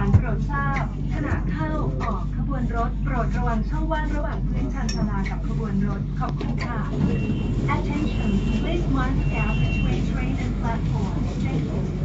ารโปรดทราบขณะเข้าออกขบวนรถโปรดระวังช่องว่างระหว่างพื้นชานชาลากับขบวนรถขอบคุณค่ะ Attention please mark the gap between train and platform Thank you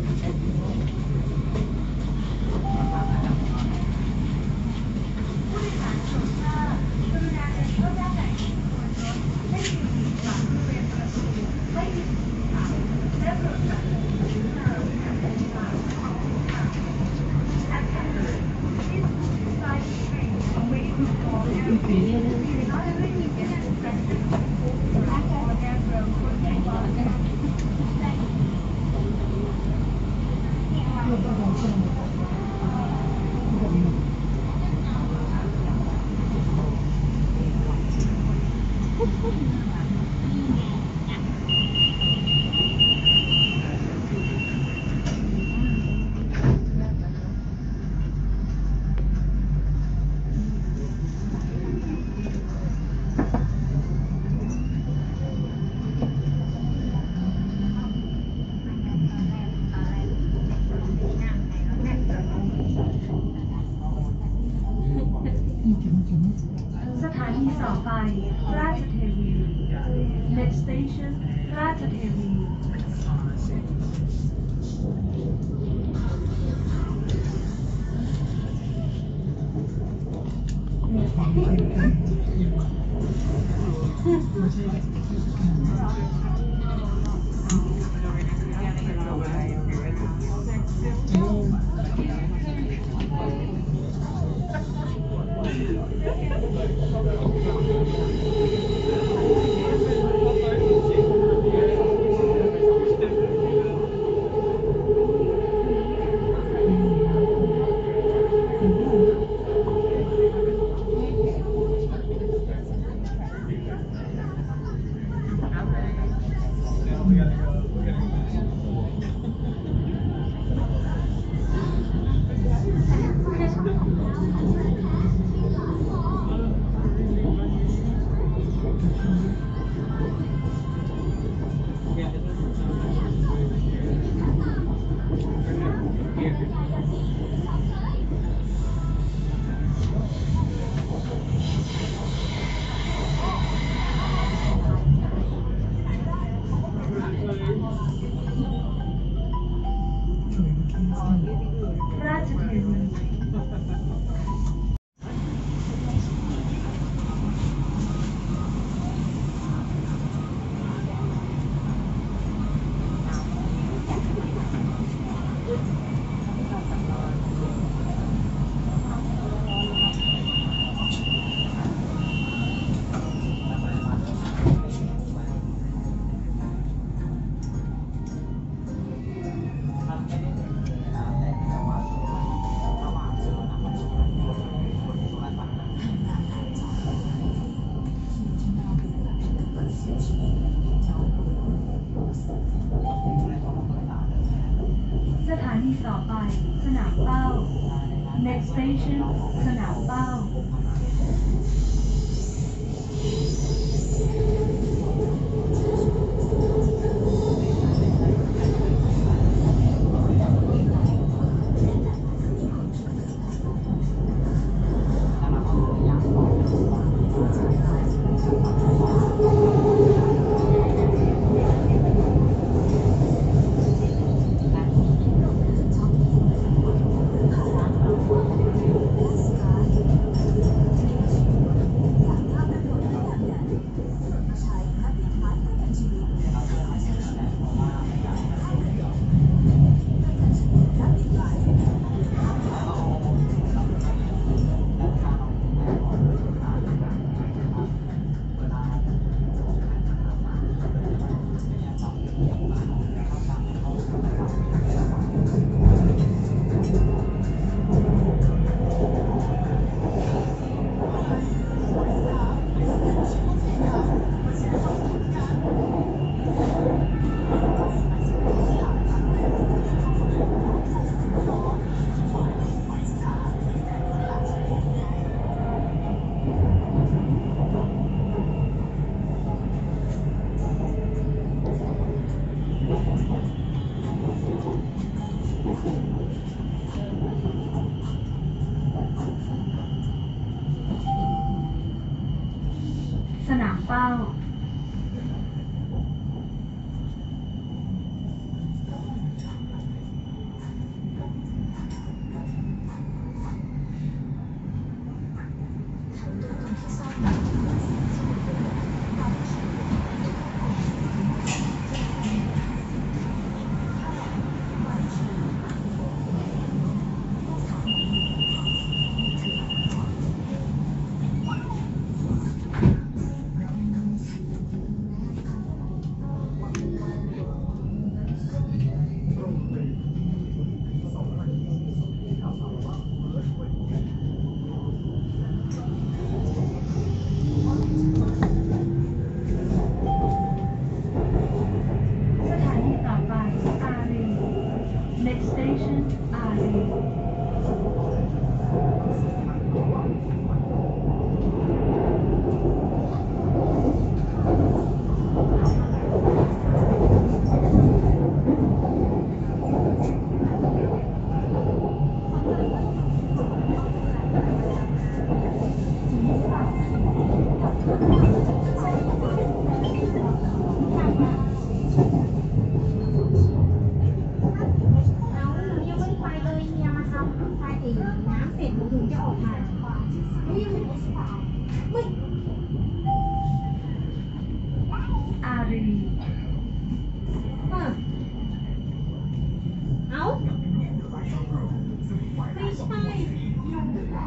านีต่อไป ราชเทวี Next station ราชเทวี Thank ต่อไป สนามเป้า next station สนามเป้า เฝ้า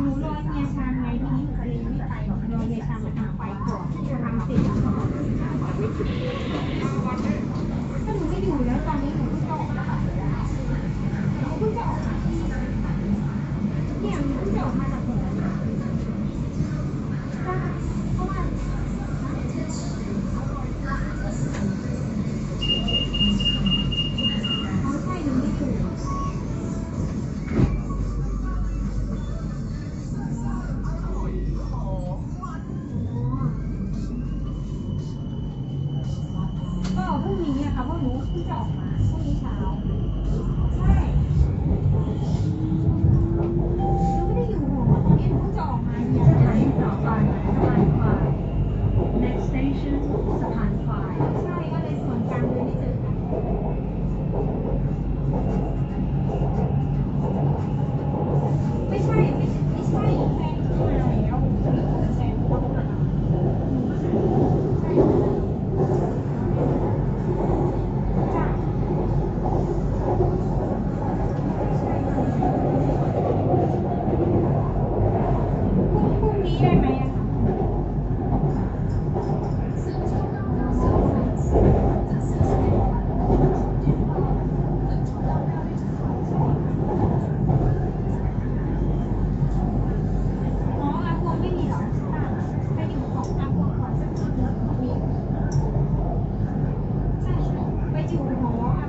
រយញ៉ាំឆាថ្ងៃនេះរៀននេះតែរយញ៉ាំឆាមក ถามว่吗รู้ trường hóa